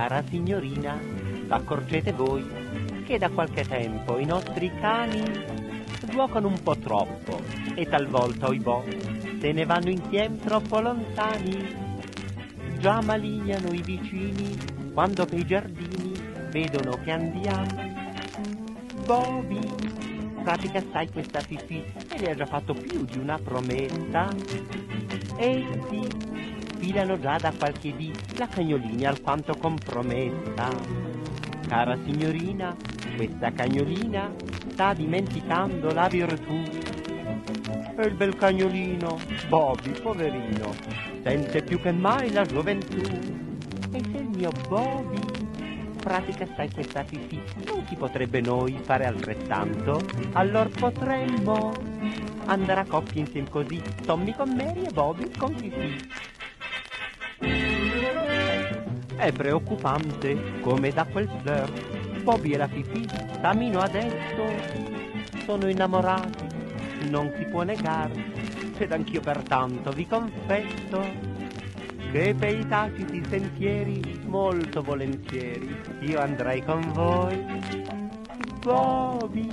Cara signorina, accorgete voi che da qualche tempo i nostri cani giocano un po' troppo e talvolta, oibò, se ne vanno insieme troppo lontani. Già malignano i vicini quando per i giardini vedono che andiamo. Bobby, pratica sai questa fifì e le ha già fatto più di una promessa. E sì, filano già da qualche dì la cagnolina alquanto compromessa. Cara signorina, questa cagnolina sta dimenticando la virtù. E il bel cagnolino, Bobby, poverino, sente più che mai la gioventù. E se il mio Bobby pratica sai questa fifì, non si potrebbe noi fare altrettanto? Allora potremmo andare a coppie insieme così, Tommy con Mary e Bobby con Fifi. È preoccupante come da quel flirt Bobby e la Fifi, cammino adesso, sono innamorati, non si può negare, ed anch'io pertanto vi confesso che per i taciti sentieri, molto volentieri, io andrei con voi. Bobby,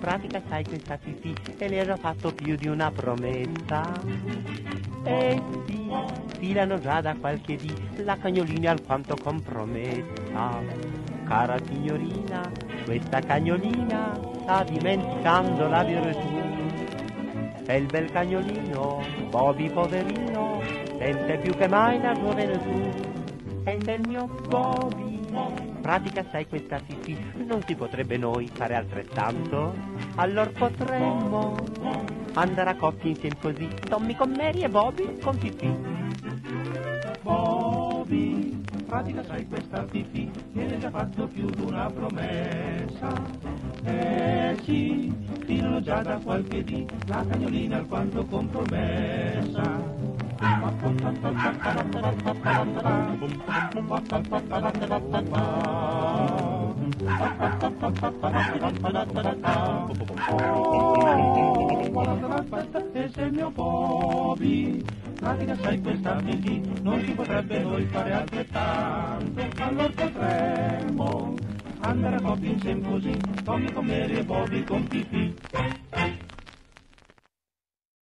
pratica sai questa Fifi e le già fatto più di una promessa. E sì, filano già da qualche dì la cagnolina alquanto compromessa. Cara signorina, questa cagnolina sta dimenticando la virtù. E il bel cagnolino, Bobby poverino, sente più che mai la gioventù. E se il mio Bobby pratica sai questa fifì, non si potrebbe noi fare altrettanto? Allora potremmo andare a coppie insieme così, Tommy con Mary e Bobby con Fifi. Bobby, pratica sai questa fifì, viene già fatto più di una promessa. Eh sì, filano già da qualche dì, la cagnolina alquanto compromessa. E se il mio Bobby pratica sai questa fifì, non si potrebbe noi fare altrettanto, allora potremmo andare a coppie insieme così, Tommy con Mary e Bobby con Fifi.